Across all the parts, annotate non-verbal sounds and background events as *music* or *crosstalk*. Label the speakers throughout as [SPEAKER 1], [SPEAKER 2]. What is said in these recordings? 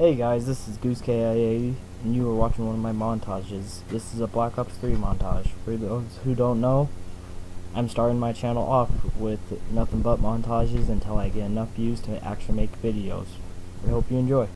[SPEAKER 1] Hey guys, this is Goose KIA, and you are watching one of my montages. This is a Black Ops 3 montage. For those who don't know, I'm starting my channel off with nothing but montages until I get enough views to actually make videos. I hope you enjoy.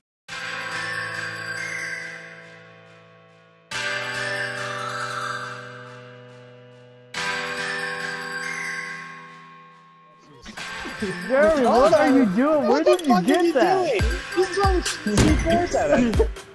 [SPEAKER 1] Jeremy, what are you doing? Where did you get that?
[SPEAKER 2] He's throwing C4s at it. *laughs*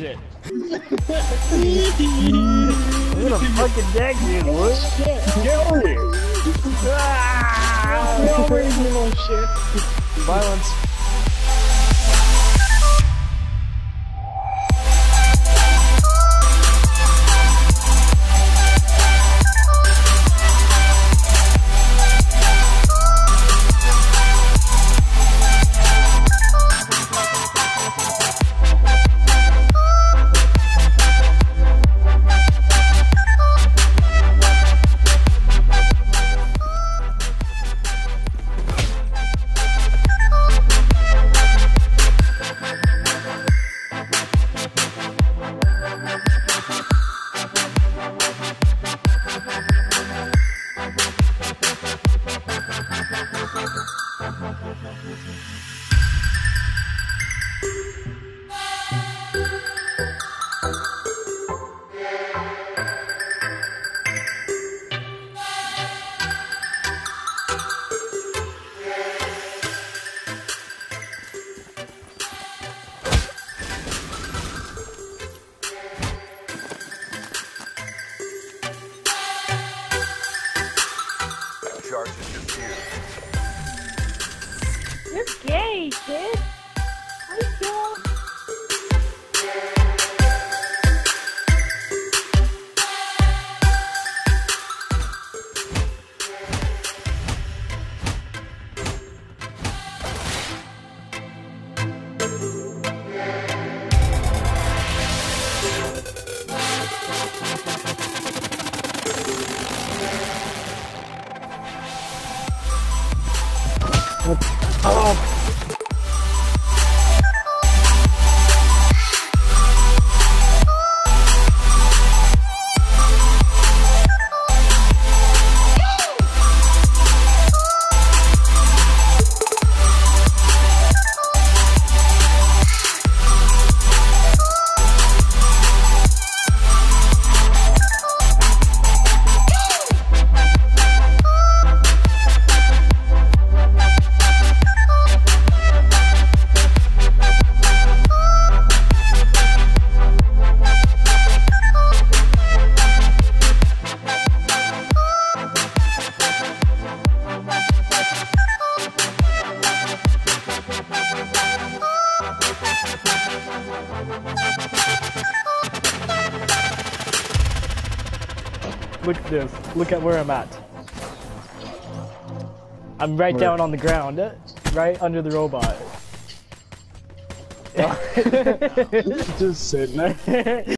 [SPEAKER 1] Gadget. I'm gonna fucking deck you, Wood.
[SPEAKER 2] Get over here. Here, you little shit.
[SPEAKER 1] Violence.
[SPEAKER 3] You're gay, kid. Oh!
[SPEAKER 1] Look at this. Look at where I'm at. I'm right
[SPEAKER 2] Where?
[SPEAKER 1] down on the ground, right under the robot. *laughs*
[SPEAKER 2] Just sitting there. *laughs*